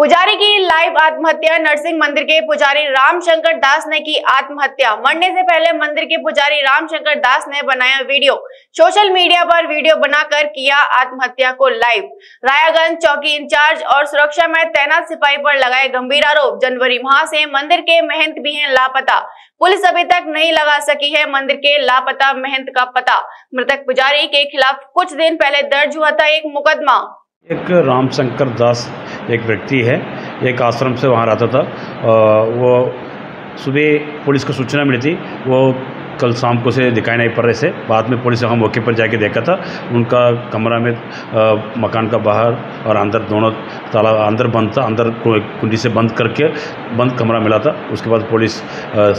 पुजारी की लाइव आत्महत्या, नरसिंह मंदिर के पुजारी रामशंकर दास ने की आत्महत्या। मरने से पहले मंदिर के पुजारी रामशंकर दास ने बनाया वीडियो। सोशल मीडिया पर वीडियो बनाकर किया आत्महत्या को लाइव। रायागंज चौकी इंचार्ज और सुरक्षा में तैनात सिपाही पर लगाए गंभीर आरोप। जनवरी माह से मंदिर के महंत भी हैं लापता। पुलिस अभी तक नहीं लगा सकी है मंदिर के लापता महंत का पता। मृतक पुजारी के खिलाफ कुछ दिन पहले दर्ज हुआ था एक मुकदमा। एक रामशंकर दास एक व्यक्ति है एक आश्रम से वहाँ रहता था वो सुबह पुलिस को सूचना मिली थी वो कल शाम को से दिखाई नहीं पड़ रहे थे बाद में पुलिस वहाँ मौके पर जाके देखा था उनका कमरा में आ, मकान का बाहर और अंदर दोनों ताला अंदर बंद था अंदर कुंडी से बंद करके बंद कमरा मिला था उसके बाद पुलिस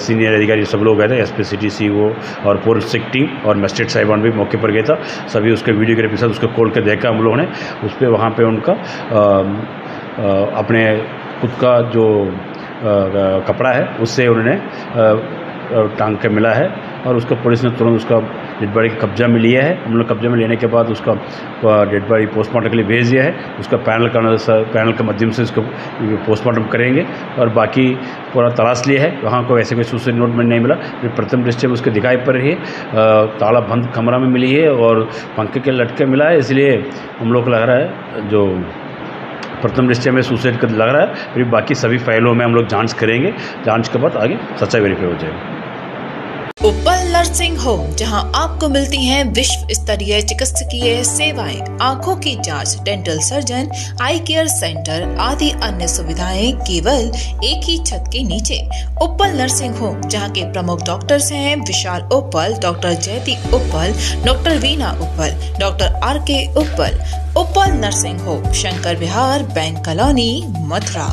सीनियर अधिकारी सब लोग गए थे S P C T C वो और फोरेंसिक टीम और मजिस्ट्रेट साहिबान भी मौके पर गया था सभी उसके वीडियोग्राफी साथ उसको खोल के देखा हम लोगों ने उस पर वहाँ पर उनका आ, आ, अपने खुद का जो कपड़ा है, उससे उन्होंने टांग के मिला है और उसको पुलिस ने तुरंत उसका डेड बॉडी का कब्जा में लिया है। हम लोग कब्जा में लेने के बाद उसका डेड बॉडी पोस्टमार्टम के लिए भेज दिया है। उसका पैनल का पैनल के माध्यम से उसको पोस्टमार्टम करेंगे और बाकी पूरा तलाश लिया है। वहाँ को ऐसे कोई सुसाइड नोट में नहीं मिला। फिर प्रथम दृष्टि में उसके दिखाई पड़ रही है। ताला बंद कमरा में मिली है और पंखे के लटके मिला है। इसलिए हम लोग को लग रहा है, जो प्रथम निश्चय में सुसाइड कर लग रहा है। फिर बाकी सभी फाइलों में हम लोग जाँच करेंगे। जाँच के बाद आगे सच्चाई वेरीफाई हो जाएगी। उपल नर्सिंग होम जहाँ आपको मिलती हैं विश्व स्तरीय चिकित्सकीय सेवाएँ आँखों की जाँच, dental surgeon eye care centre आदि अन्य सुविधाएँ केवल एक ही छत के नीचे। उपल नर्सिंग होम जहाँ के प्रमुख डॉक्टर्स हैं Vishal Uppal doctor Jayati Uppal doctor Veena Uppal doctor R K Uppal Uppal nursing home Shankar Vihar bank colony Mathura.